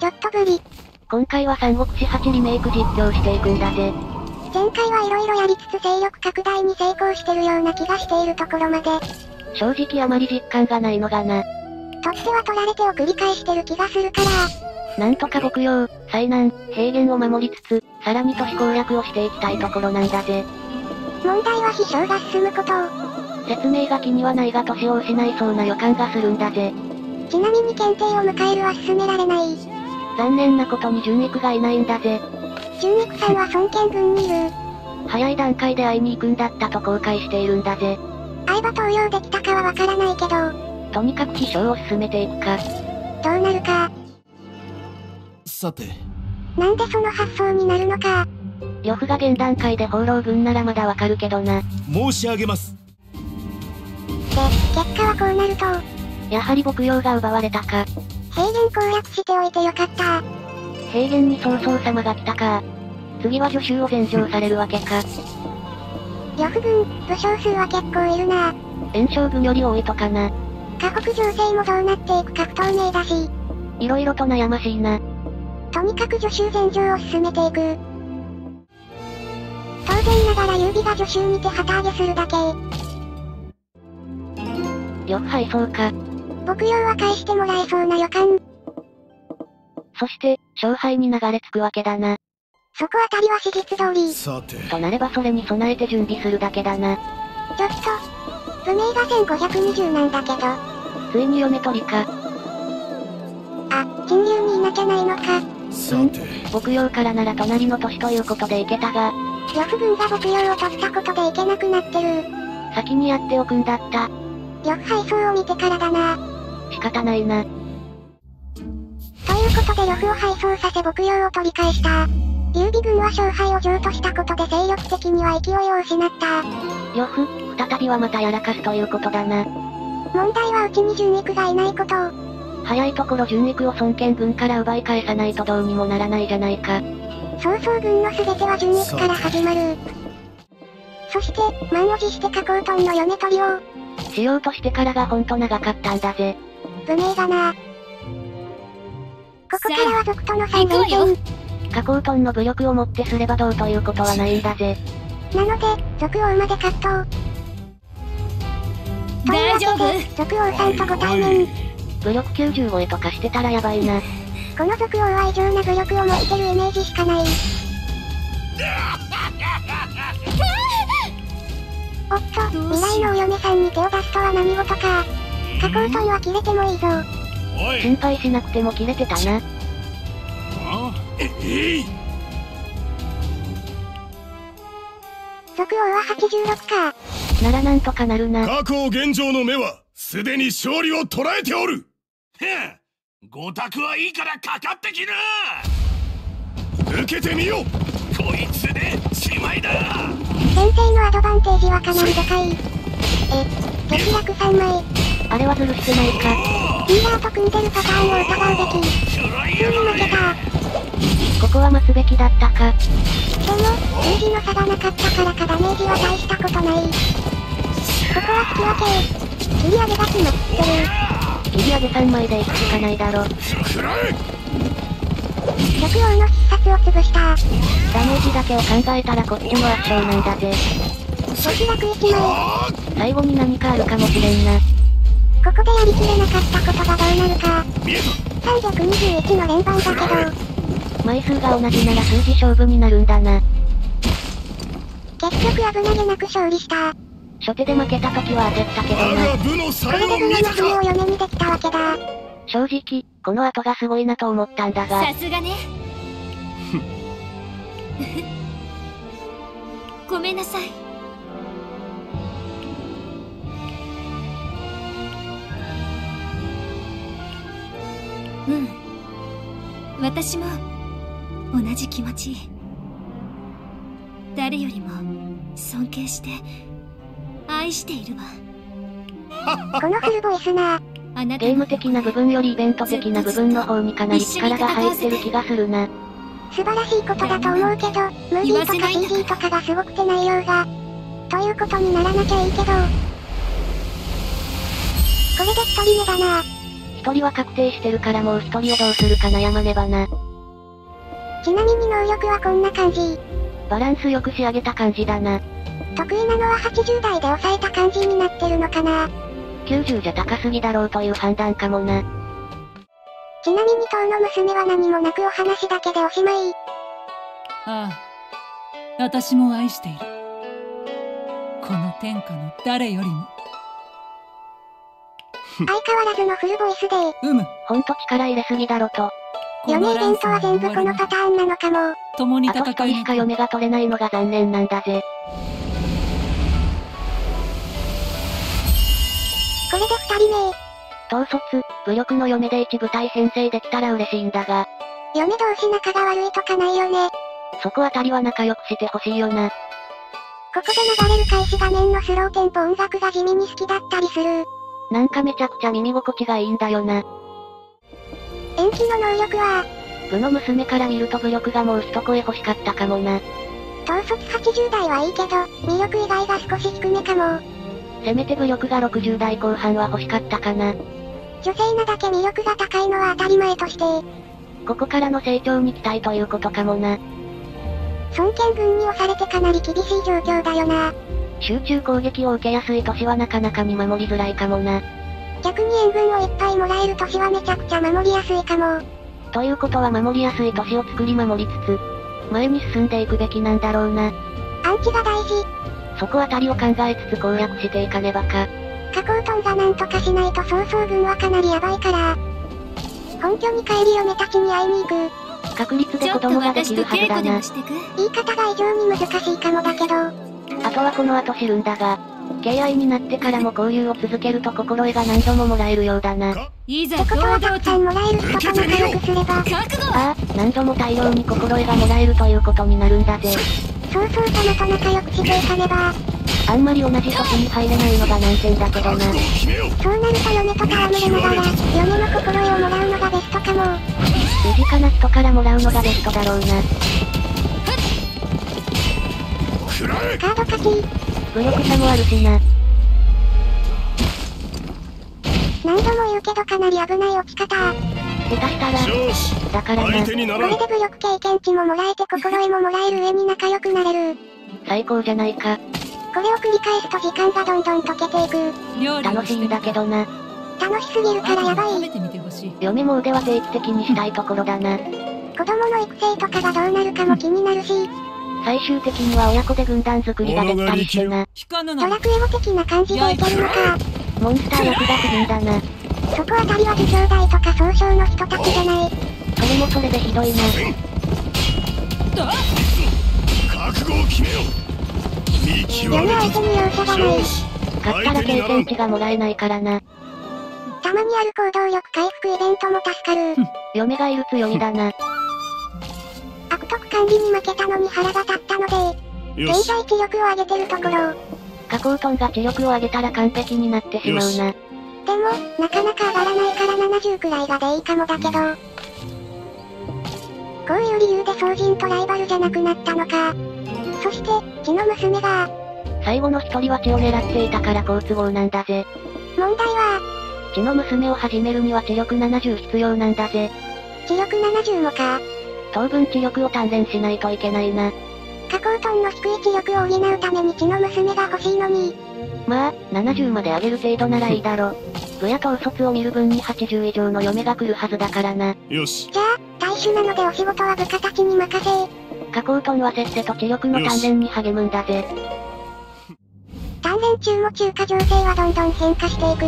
ちょっとぶり。今回は三国志8リメイク実況していくんだぜ。前回は色々やりつつ勢力拡大に成功してるような気がしているところまで。正直あまり実感がないのがな。取っては取られてを繰り返してる気がするから。なんとか牧羊、災難、平原を守りつつ、さらに都市攻略をしていきたいところなんだぜ。問題は飛翔が進むこと。説明が気にはないが都市を失いそうな予感がするんだぜ。ちなみに検定を迎えるは進められない。残念なことに純育がいないんだぜ。純育さんは孫権軍にいる。早い段階で会いに行くんだったと後悔しているんだぜ。相場登用できたかはわからないけど。とにかく飛翔を進めていくか。どうなるか。さて。なんでその発想になるのか。呂布が現段階で放浪軍ならまだわかるけどな。申し上げます。で、結果はこうなると。やはり牧羊が奪われたか。平原攻略しておいてよかった。平原に曹操様が来たか。次は助手を全乗されるわけか。呂布軍、武将数は結構いるな。炎症軍より多いとかな。河北情勢もどうなっていくか不透明だし。色々と悩ましいな。とにかく助手全乗を進めていく。当然ながら優美が助手にて旗揚げするだけ。呂布配送か。牧羊は返してもらえそうな予感。そして、勝敗に流れ着くわけだな。そこあたりは史実通り。さて。となればそれに備えて準備するだけだな。ちょっと。不明が1520なんだけど。ついに嫁取りか。あ、金流にいなきゃないのか。さて。牧羊からなら隣の都市ということで行けたが。呂布軍が牧羊を取ったことで行けなくなってる。先にやっておくんだった。呂布配送を見てからだな。仕方ないな。ということで呂布を配送させ牧羊を取り返した。劉備軍は勝敗を譲渡したことで精力的には勢いを失った。呂布、再びはまたやらかすということだな。問題はうちに純育がいないこと。早いところ純育を孫権軍から奪い返さないとどうにもならないじゃないか。曹操軍の全ては純育から始まる。そして、満を持して加工トンの嫁取りを。しようとしてからがほんと長かったんだぜ。不明だな。ここからは族との3連戦。加工トンの武力をもってすればどうということはないんだぜ。なので、族王まで葛藤。大丈夫？族王さんとご対面。武力90超えとかしてたらやばいな。この族王は異常な武力を持ってるイメージしかない。おっと、未来のお嫁さんに手を出すとは何事か。加工トンは切れてもいいぞ。心配しなくても切れてたな。えい族王は86か。ならなんとかなるな。過去現状の目は、すでに勝利を捉えておるへごたくはいいからかかってきな受けてみよこいつでしまいだ先生のアドバンテージはかなりでかい。え、激落3枚。あれはずるしてないか。ヒーラーと組んでるパターンを疑うべき。ついに負けた。ここは待つべきだったか。でも、数字の差がなかったからかダメージは大したことない。ここは引き分け。切り上げが決まってる。切り上げ3枚で行くしかないだろ。食らえ極王の必殺を潰した。ダメージだけを考えたらこっちも圧勝なんだぜ。激落1枚。最後に何かあるかもしれんな。ここでやりきれなかったことがどうなるか。見えた321の連番だけど、枚数が同じなら数字勝負になるんだな。結局危なげなく勝利した。初手で負けた時は焦ったけどな。これで船の見たか船を嫁にできたわけだ。正直、この後がすごいなと思ったんだがさ、すがねごめんなさいうん私も同じ気持ち誰よりも尊敬して愛しているわこのフルボイスな。ゲーム的な部分よりイベント的な部分の方にかなり力が入ってる気がするな。素晴らしいことだと思うけど、ムービーとか CG とかがすごくて内容が。ということにならなきゃいいけど。これで一人目だな。一人は確定してるからもう一人をどうするか悩まねばな。ちなみに能力はこんな感じ。バランスよく仕上げた感じだな。得意なのは80代で抑えた感じになってるのかな。90じゃ高すぎだろうという判断かもな。ちなみに当の娘は何もなくお話だけでおしまい。ああ私も愛しているこの天下の誰よりも相変わらずのフルボイスで、うむほんと力入れすぎだろと。嫁イベントは全部このパターンなのかも。共にあと一人しか嫁が取れないのが残念なんだぜ。これで二人目。統率、武力の嫁で一部隊編成できたら嬉しいんだが、嫁同士仲が悪いとかないよね。そこあたりは仲良くしてほしいよな。ここで流れる開始画面のスローテンポ音楽が地味に好きだったりする。なんかめちゃくちゃ耳心地がいいんだよな。延期の能力は、部の娘から見ると武力がもう一声欲しかったかもな。統率80代はいいけど、魅力以外が少し低めかも。せめて武力が60代後半は欲しかったかな。女性なだけ魅力が高いのは当たり前として、ここからの成長に期待ということかもな。尊権軍に押されてかなり厳しい状況だよな。集中攻撃を受けやすい都市はなかなかに守りづらいかもな。逆に援軍をいっぱいもらえる都市はめちゃくちゃ守りやすいかも。ということは守りやすい都市を作り守りつつ、前に進んでいくべきなんだろうな。アンチが大事。そこあたりを考えつつ攻略していかねばか。加工トンがなんとかしないと曹操軍はかなりヤバいから。本拠に帰り嫁たちに会いに行く。確率で子供ができるはずだな。言い方が異常に難しいかもだけど、あとはこの後知るんだが、敬愛になってからも交流を続けると心得が何度ももらえるようだな。かいざってこと堂はたくさんもらえる人と仲良くすれば、ああ、何度も大量に心得がもらえるということになるんだぜ。曹操様と仲良くしていかねば、あんまり同じ都市に入れないのが難点だけどな。そうなると嫁と戯れながら、嫁の心得をもらうのがベストかも。身近な人からもらうのがベストだろうな。カード書き、武力差もあるしな。何度も言うけどかなり危ない落ち方。下手したら、だからな相、手にならんこれで武力経験値ももらえて心得ももらえる上に仲良くなれる。最高じゃないか。これを繰り返すと時間がどんどん溶けていく。楽しいんだけどな。楽しすぎるからやばい。食べてみも腕は定期的にしたいところだな。子供の育成とかがどうなるかも気になるし、最終的には親子で軍団作りができたりしてな。ドラクエオ的な感じでいけるのか。モンスター役が不憫だな。そこあたりは儒兄弟とか総称の人たちじゃない。それもそれでひどいな。だ覚悟を決めよう。見極嫁めた相手に容赦がない勝ったら経験値がもらえないからな。たまにある行動力回復イベントも助かる。嫁がいる強みだな。管理に負けたのに腹が立ったので、よし現在知力を上げてるところ。加工トンが知力を上げたら完璧になってしまうな。でも、なかなか上がらないから70くらいがでいいかもだけど。こういう理由で総人とライバルじゃなくなったのか。そして、血の娘が、最後の一人は血を狙っていたから好都合なんだぜ。問題は、血の娘を始めるには知力70必要なんだぜ。知力70もか。当分知力を鍛錬しないといけないな。加工トンの低い知力を補うために血の娘が欲しいのに、まあ、70まで上げる程度ならいいだろ。部や統率を見る分に80以上の嫁が来るはずだからな。よしじゃあ、大衆なのでお仕事は部下たちに任せ。加工トンはせっせと知力の鍛錬に励むんだぜ。鍛錬中も中華情勢はどんどん変化していく。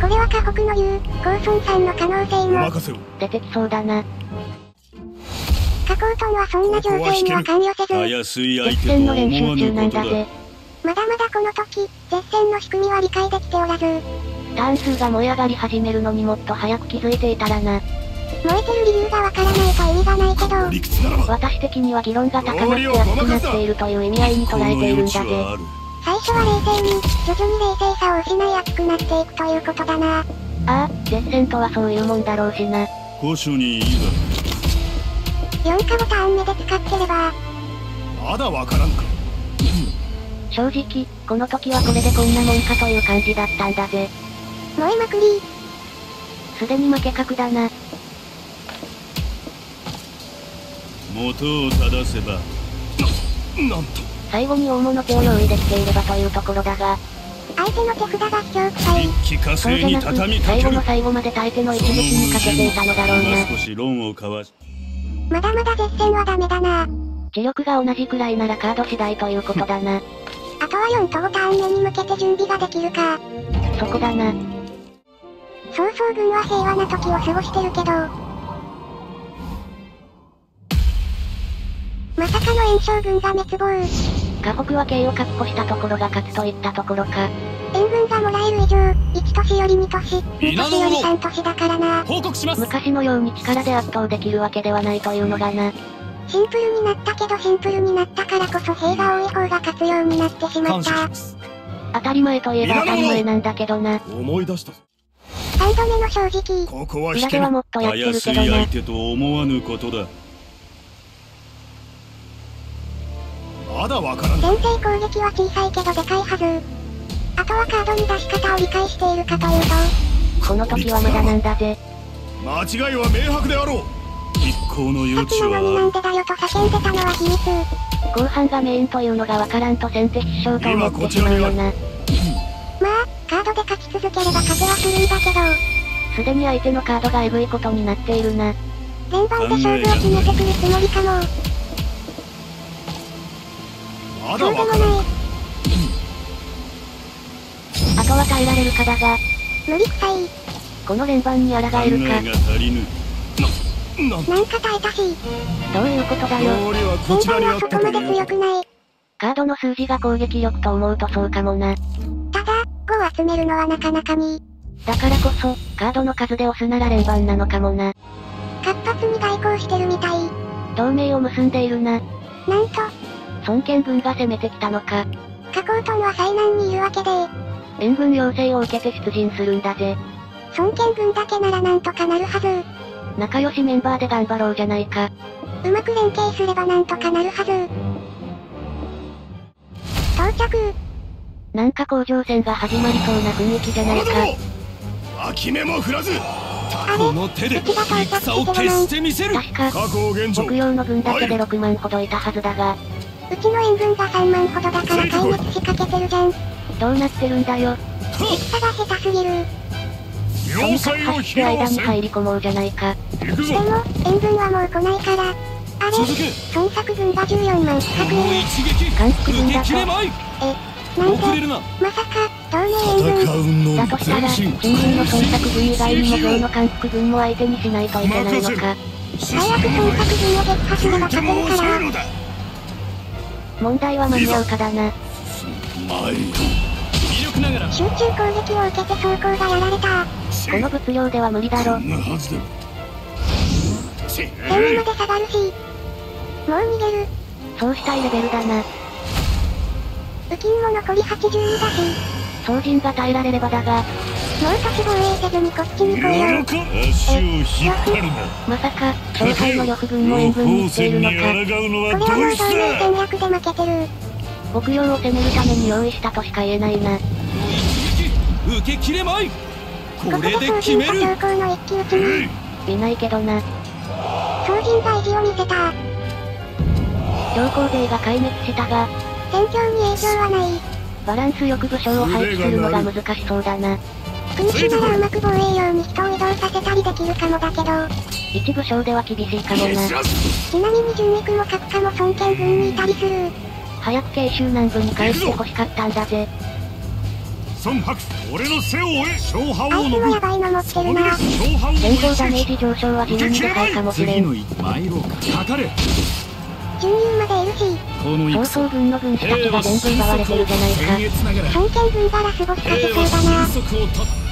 これは河北の言う、高村さんの可能性も。任せろ出てきそうだな。加工トンはそんな情勢には関与せず、たやすい相絶手とは戦の練習中なんだぜ。まだまだこの時、絶戦の仕組みは理解できておらず、燃ターン数が燃え上がり始めるのにもっと早く気づいていたらな。えてる理由がわからないと意味がないけど、理屈ならば私的には議論が高まって熱くなっているという意味合いに捉えているんだぜ。る最初は冷静に、徐々に冷静さを失い熱くなっていくということだな。ああ、絶戦とはそういうもんだろうしな。交渉にいい4かボターン目で使ってれば、がまだわからんか正直、この時はこれでこんなもんかという感じだったんだぜ。燃えまくり。すでに負け格だな。元を正せばな、なんと最後に大物手を用意できていればというところだが、相手の手札が非常臭い。一気火そうじゃなく、最後の最後まで耐えての一撃にかけていたのだろうな。まだまだ絶戦はダメだな。知力が同じくらいならカード次第ということだな。あとは4と5ターン目に向けて準備ができるか。そこだな。曹操軍は平和な時を過ごしてるけど。まさかの炎将軍が滅亡。河北は刑を確保したところが勝つといったところか。援軍がもらえる以上、1都市より2都市、2都市より3都市だからな。報告します昔のように力で圧倒できるわけではないというのがな。シンプルになったけどシンプルになったからこそ兵が多い方が勝つようになってしまった。す当たり前といえば当たり前なんだけどな。思い出した3度目の正直。ここは裏ではもっとやってるけどな相。手と思わぬことだまだわからん先制攻撃は小さいけどでかいはず。あとはカードに出し方を理解しているかというと、この時はまだなんだぜ。間違いは明白であろう一向の余地はなのになんでだよと叫んでたのは秘密。後半がメインというのがわからんと先手必勝と思ってしまうよな。まあ、カードで勝ち続ければ勝てはするんだけど、すでに相手のカードがエグいことになっているな。全番で勝負を決めてくるつもりかも。まだそうでもわからんない。あとは耐えられるかだが、無理くさい。この連番に抗考えるかな、なんか耐えたし、どういうことだよ。道理はこ全ちらにあ番はそこまで強くない。カードの数字が攻撃力と思うとそうかもな。ただ、5を集めるのはなかなかに、だからこそ、カードの数で押すなら連番なのかもな。活発に外交してるみたい。同盟を結んでいるな。なんと、孫権軍が攻めてきたのか。加工トンは最南にいるわけで、援軍要請を受けて出陣するんだぜ。孫権軍だけならなんとかなるはず。仲良しメンバーで頑張ろうじゃないか。うまく連携すればなんとかなるはず。到着。なんか工場戦が始まりそうな雰囲気じゃないか。脇目も振らずあれ？この手でうちが到着戦を決してみせる確か、過去を現状牧羊の分だけで6万ほどいたはずだが、うちの援軍が3万ほどだから壊滅しかけてるじゃん。どうなってるんだよ。戦が下手すぎる。とにかく走って間に入り込もうじゃないか。でも、援軍はもう来ないから。あれ孫作軍が14万近くいる。一撃韓国軍だと受けきれまいなんで、まさか、同盟援軍。だとしたら、新軍の孫作軍以外にも上の韓国軍も相手にしないといけないのか。最悪孫作軍を撃破すれば勝てるから。問題は間に合うかだな。集中攻撃を受けて装甲がやられた。この物量では無理だろ。なはずだせ電話まで下がるし。もう逃げる。そうしたいレベルだな。浮金も残り82だし。総陣が耐えられればだが、もう都市防衛せずにこっちに来よう。か足を引っ張るなまさか、勝敗の呂布軍も援軍に行っているのか。これはもう同盟戦略で負けてる。牧羊を攻めるために用意したとしか言えないな。受けきれまいここで総陣か強行の一騎打ちに、見ないけどな。総陣が意地を見せた。強行勢が壊滅したが、戦況に影響はない。バランスよく武将を配置するのが難しそうだな。君主ならうまく防衛用に人を移動させたりできるかもだけど、一武将では厳しいかもな。ちなみに純育も閣下も孫権軍にいたりする。早く慶州南部に帰って欲しかったんだぜ。孫白俺の背を追え勝敗あいつもやばいの持ってるな。連合ダメージ上昇は自分でかいかもしれん。一参ろうかかかれ準優までいるし、この曹操軍の軍師たちが全部奪われてるじゃないか。孫権軍がラスボスかけそうだな。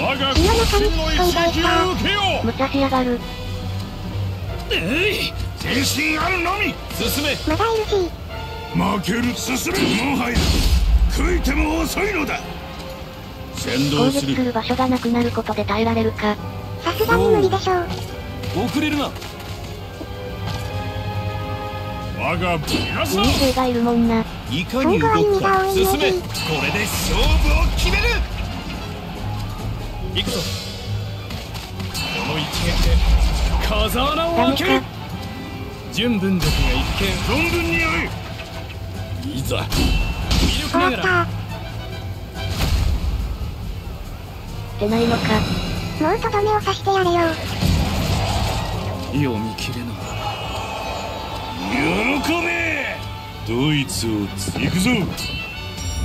我が火の中に突っ込んでいた。を受けよ無茶しやがる。うえい前進あるのみ進めまだいるし、負ける進めもはや食いても遅いのだ先攻導する撃する場所がなくなることで耐えられるか。さすがに無理でしょう。遅れるな我ががいるもんな。いかに動くか進め。これで勝負を決める。行くぞ。この一撃で風穴を開け。る純文族が一見存分にやる。いざ魅力ながら。出ないのか。た。もうとどめを刺してやれよ。読み切れない喜べドイツを行くぞ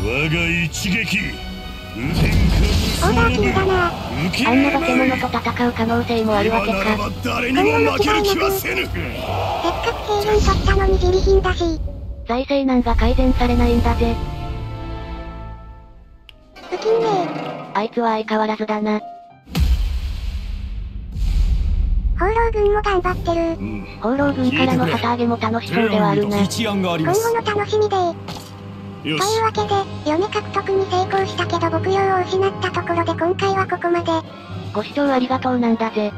我が一撃無天オーバーキルだな。受けあんな化け物と戦う可能性もあるわけか。今ならば誰にも負ける気はせぬせっかく平原取ったのに自利品だし。財政難が改善されないんだぜ。ウキンねあいつは相変わらずだな。放浪軍も頑張ってる。放浪軍からの旗揚げも楽しそうではあるな。今後の楽しみで。というわけで、嫁獲得に成功したけど牧羊を失ったところで今回はここまで。ご視聴ありがとうなんだぜ。